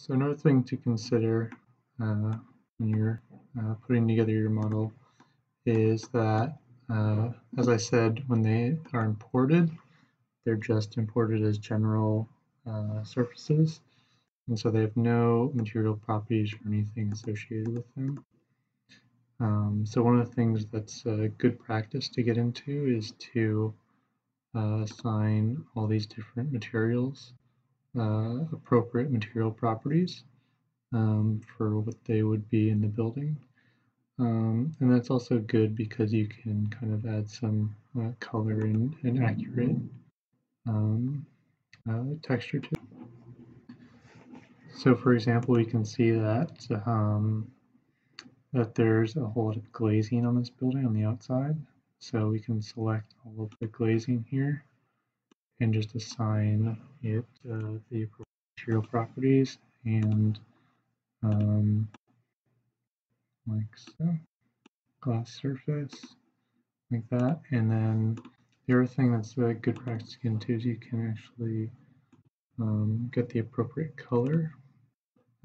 So another thing to consider uh, when you're uh, putting together your model is that, uh, as I said, when they are imported, they're just imported as general uh, surfaces, and so they have no material properties or anything associated with them. Um, so one of the things that's a good practice to get into is to uh, assign all these different materials uh, appropriate material properties um, for what they would be in the building. Um, and that's also good because you can kind of add some uh, color and, and accurate um, uh, texture to it. So for example, we can see that um, that there's a whole lot of glazing on this building on the outside. So we can select all of the glazing here and just assign it uh, the material properties and um, like so, glass surface, like that. And then the other thing that's a good practice again too is you can actually um, get the appropriate color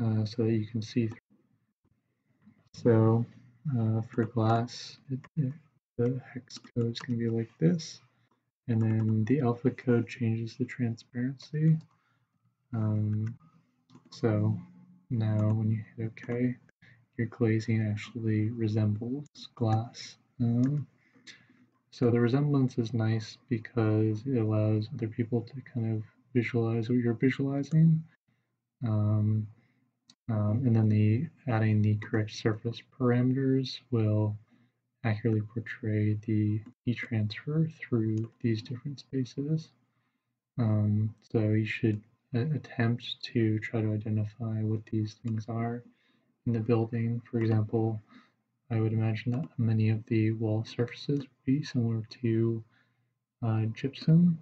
uh, so that you can see through. So uh, for glass, it, it, the hex code is going to be like this. And then the alpha code changes the transparency. Um, so now when you hit OK, your glazing actually resembles glass. Um, so the resemblance is nice because it allows other people to kind of visualize what you're visualizing. Um, um, and then the adding the correct surface parameters will accurately portray the heat transfer through these different spaces. Um, so you should attempt to try to identify what these things are in the building. For example, I would imagine that many of the wall surfaces would be similar to uh, gypsum.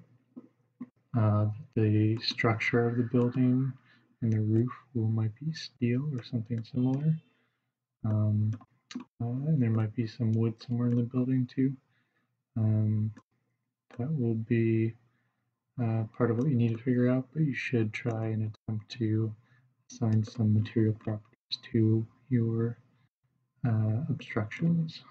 Uh, the structure of the building and the roof will might be steel or something similar. Um, uh, and there might be some wood somewhere in the building too. Um, that will be uh, part of what you need to figure out, but you should try and attempt to assign some material properties to your uh, obstructions.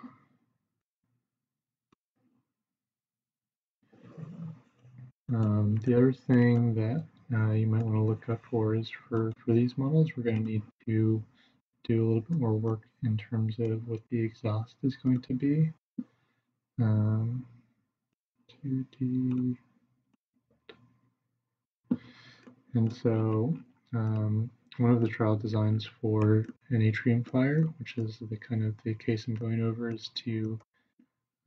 Um, the other thing that uh, you might want to look up for is for, for these models, we're going to need to do a little bit more work in terms of what the exhaust is going to be. Um, 2D. And so um, one of the trial designs for an atrium fire, which is the kind of the case I'm going over, is to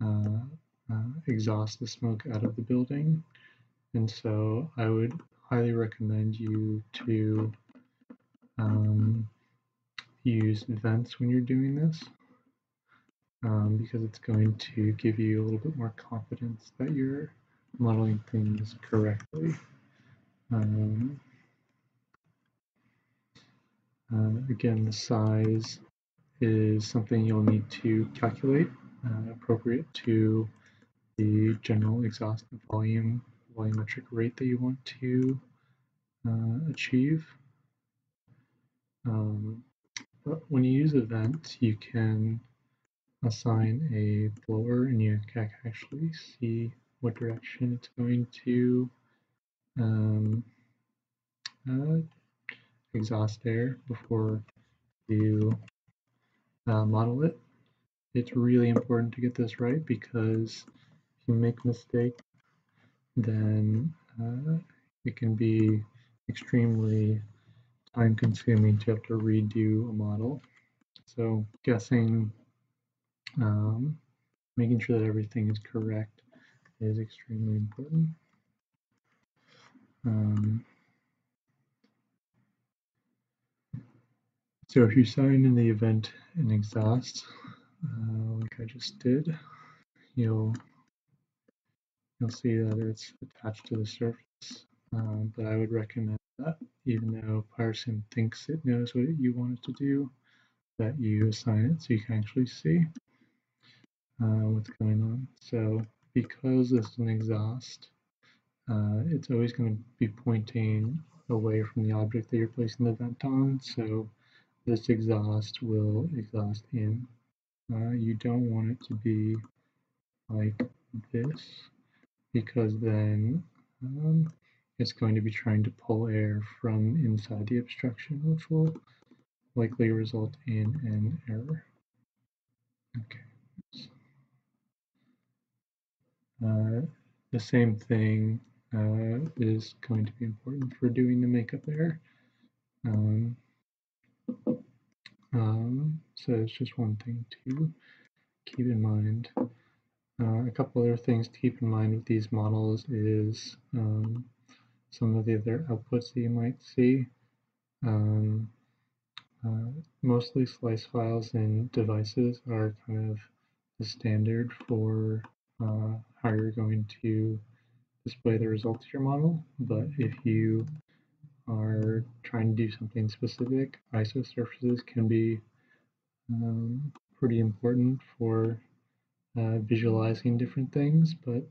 uh, uh, exhaust the smoke out of the building. And so I would highly recommend you to um, use vents when you're doing this um, because it's going to give you a little bit more confidence that you're modeling things correctly. Um, uh, again, the size is something you'll need to calculate uh, appropriate to the general exhaust volume volumetric rate that you want to uh, achieve. Um, when you use vents, you can assign a blower and you can actually see what direction it's going to um, uh, exhaust air before you uh, model it. It's really important to get this right because if you make a mistake, then uh, it can be extremely time consuming to have to redo a model. So guessing, um, making sure that everything is correct is extremely important. Um, so if you sign in the event in exhaust, uh, like I just did, you'll you'll see that it's attached to the surface. Um, but I would recommend that even though PyroSim thinks it knows what you want it to do, that you assign it so you can actually see uh, what's going on. So because this is an exhaust, uh, it's always going to be pointing away from the object that you're placing the vent on. So this exhaust will exhaust in. Uh, you don't want it to be like this because then um, it's going to be trying to pull air from inside the obstruction, which will likely result in an error. Okay. Uh, the same thing uh, is going to be important for doing the makeup air. Um, um, so it's just one thing to keep in mind. Uh, a couple other things to keep in mind with these models is um, some of the other outputs that you might see. Um, uh, mostly slice files and devices are kind of the standard for uh, how you're going to display the results of your model, but if you are trying to do something specific, ISO surfaces can be um, pretty important for uh, visualizing different things, but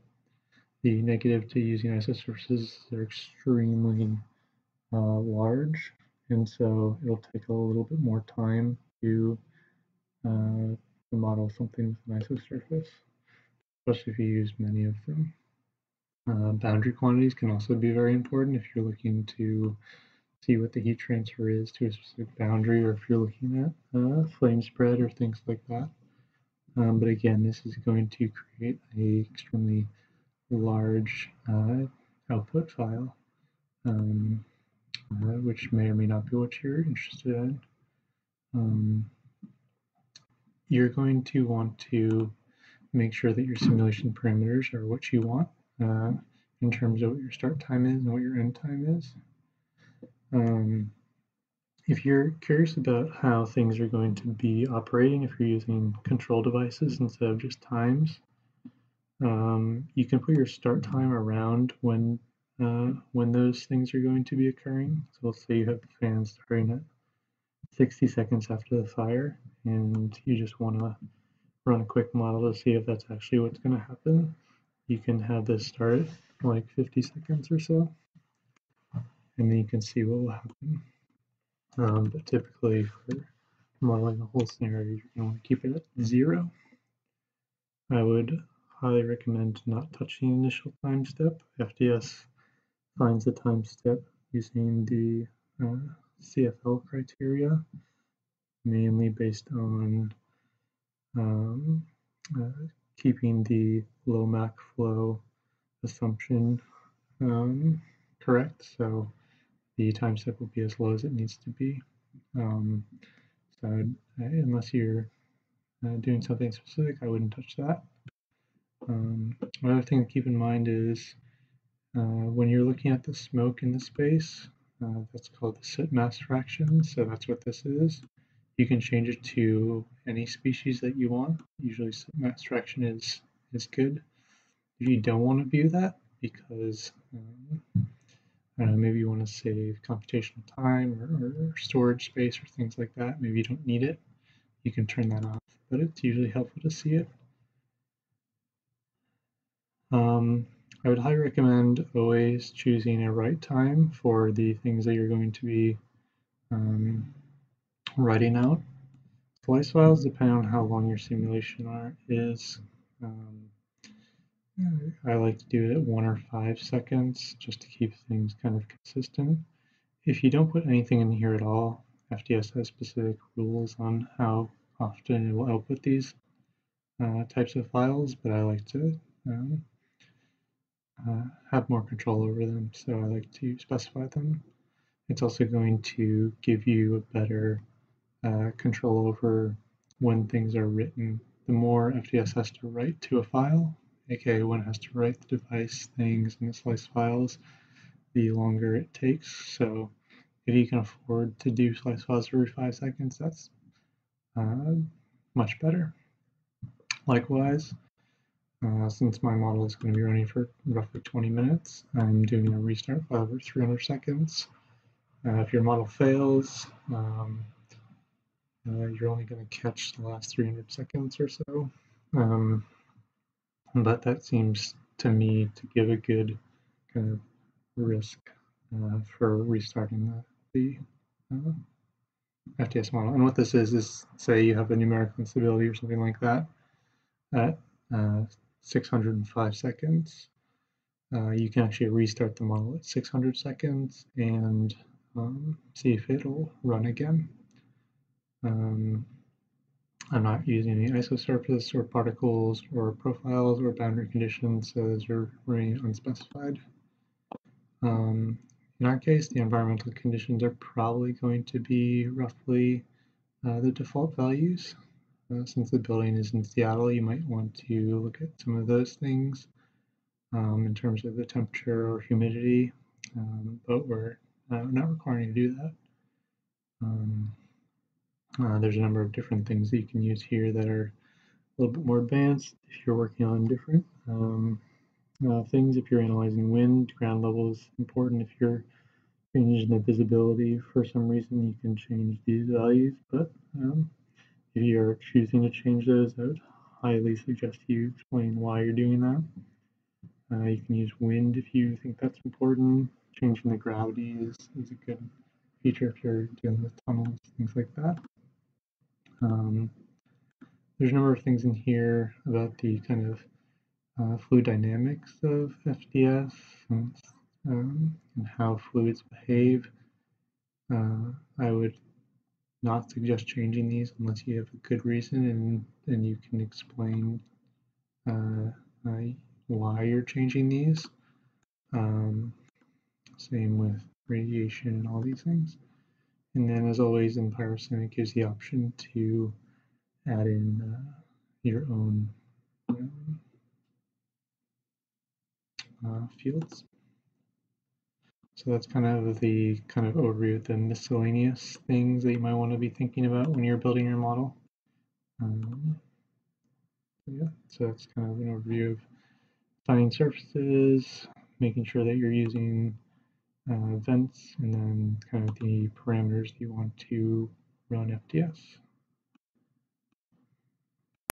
the negative to using ISO surfaces they're extremely uh, large, and so it'll take a little bit more time to, uh, to model something with an ISO surface, especially if you use many of them. Uh, boundary quantities can also be very important if you're looking to see what the heat transfer is to a specific boundary or if you're looking at uh, flame spread or things like that. Um, but again, this is going to create a extremely large uh, output file, um, uh, which may or may not be what you're interested in. Um, you're going to want to make sure that your simulation parameters are what you want uh, in terms of what your start time is and what your end time is. Um, if you're curious about how things are going to be operating, if you're using control devices instead of just times, um, you can put your start time around when uh, when those things are going to be occurring. So let's say you have the fan starting at 60 seconds after the fire, and you just want to run a quick model to see if that's actually what's going to happen you can have this start like 50 seconds or so, and then you can see what will happen. Um, but typically for modeling the whole scenario, going want to keep it at zero. I would highly recommend not touching initial time step. FDS finds the time step using the uh, CFL criteria, mainly based on um, uh, keeping the low Mach flow assumption um, correct. So the time step will be as low as it needs to be. Um, so uh, unless you're uh, doing something specific, I wouldn't touch that. Um, another thing to keep in mind is uh, when you're looking at the smoke in the space, uh, that's called the soot mass fraction. So that's what this is. You can change it to any species that you want. Usually mass fraction is, is good. If you don't want to view that because um, maybe you want to save computational time or, or, storage space or things like that, maybe you don't need it, you can turn that off, but it's usually helpful to see it. Um, I would highly recommend always choosing a write time for the things that you're going to be um, writing out. Slice files depend on how long your simulation are, is. Um, I like to do it at one or five seconds just to keep things kind of consistent. If you don't put anything in here at all, FDS has specific rules on how often it will output these uh, types of files, but I like to um, uh, have more control over them, so I like to specify them. It's also going to give you a better uh, control over when things are written. The more FDS has to write to a file, aka when it has to write the device things and the slice files, the longer it takes. So if you can afford to do slice files every five seconds, that's uh, much better. Likewise, uh, since my model is going to be running for roughly 20 minutes, I'm doing a restart file every 300 seconds. Uh, if your model fails, um, uh, you're only going to catch the last 300 seconds or so. Um, but that seems to me to give a good kind of risk uh, for restarting the, the uh, FDS model. And what this is, is say you have a numerical instability or something like that at uh, 605 seconds. Uh, you can actually restart the model at 600 seconds and um, see if it'll run again. Um, I'm not using any isosurface or particles or profiles or boundary conditions, so those are remaining unspecified. Um, in our case, the environmental conditions are probably going to be roughly uh, the default values. Uh, since the building is in Seattle, you might want to look at some of those things um, in terms of the temperature or humidity, um, but we're uh, not requiring you to do that. Um, uh, there's a number of different things that you can use here that are a little bit more advanced if you're working on different um, uh, things. If you're analyzing wind, ground level is important. If you're changing the visibility for some reason, you can change these values. But um, if you're choosing to change those, I would highly suggest you explain why you're doing that. Uh, you can use wind if you think that's important. Changing the gravity is, is a good feature if you're dealing with tunnels, things like that. Um, there's a number of things in here about the kind of uh, fluid dynamics of FDS and, um, and how fluids behave. Uh, I would not suggest changing these unless you have a good reason and, and you can explain uh why you're changing these. Um, same with radiation and all these things. And then as always in PyroSim, it gives the option to add in uh, your own um, uh, fields. So that's kind of the kind of overview of the miscellaneous things that you might want to be thinking about when you're building your model. Um, yeah, so that's kind of an overview of finding surfaces, making sure that you're using uh, vents, and then kind of the parameters you want to run FDS.